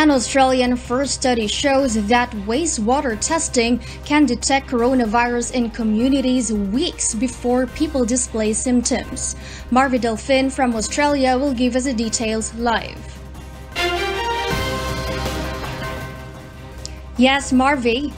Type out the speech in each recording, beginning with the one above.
An Australian first study shows that wastewater testing can detect coronavirus in communities weeks before people display symptoms. Marvi Delphin from Australia will give us the details live. Yes, Marvi.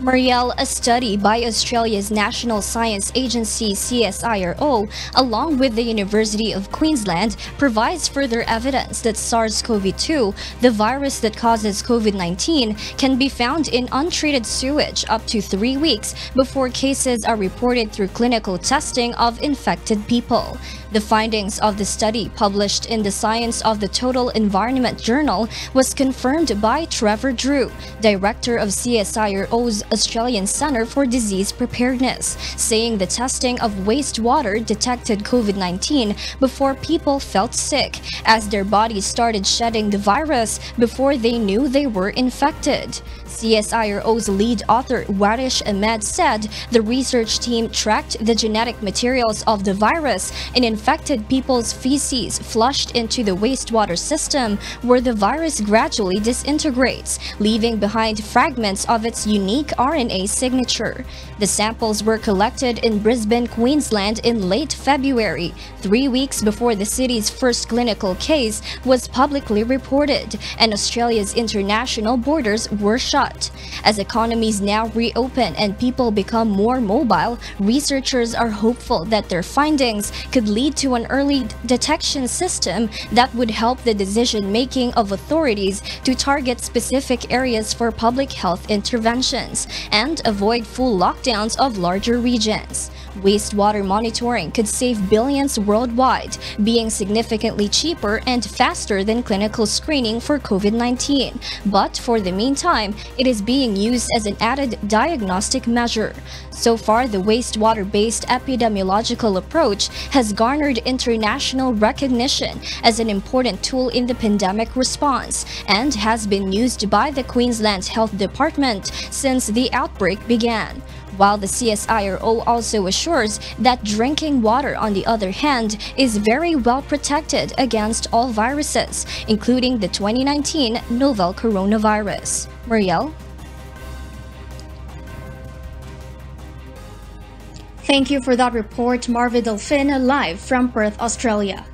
Marielle, a study by Australia's National Science Agency CSIRO, along with the University of Queensland, provides further evidence that SARS-CoV-2, the virus that causes COVID-19, can be found in untreated sewage up to three weeks before cases are reported through clinical testing of infected people. The findings of the study published in the Science of the Total Environment Journal was confirmed by Trevor Drew, director of CSIRO's Australian Centre for Disease Preparedness, saying the testing of wastewater detected COVID-19 before people felt sick, as their bodies started shedding the virus before they knew they were infected. CSIRO's lead author Warish Ahmed said the research team tracked the genetic materials of the virus in infected people's feces flushed into the wastewater system where the virus gradually disintegrates, leaving behind fragments of its unique RNA signature. The samples were collected in Brisbane, Queensland in late February, three weeks before the city's first clinical case was publicly reported and Australia's international borders were shut. As economies now reopen and people become more mobile, researchers are hopeful that their findings could lead to an early detection system that would help the decision making of authorities to target specific areas for public health interventions and avoid full lockdowns of larger regions. Wastewater monitoring could save billions worldwide, being significantly cheaper and faster than clinical screening for COVID-19. But for the meantime, it is being used as an added diagnostic measure. So far, the wastewater-based epidemiological approach has garnered international recognition as an important tool in the pandemic response and has been used by the Queensland Health Department since the outbreak began while the CSIRO also assures that drinking water, on the other hand, is very well protected against all viruses, including the 2019 novel coronavirus. Marielle? Thank you for that report, Marvi Delphin, live from Perth, Australia.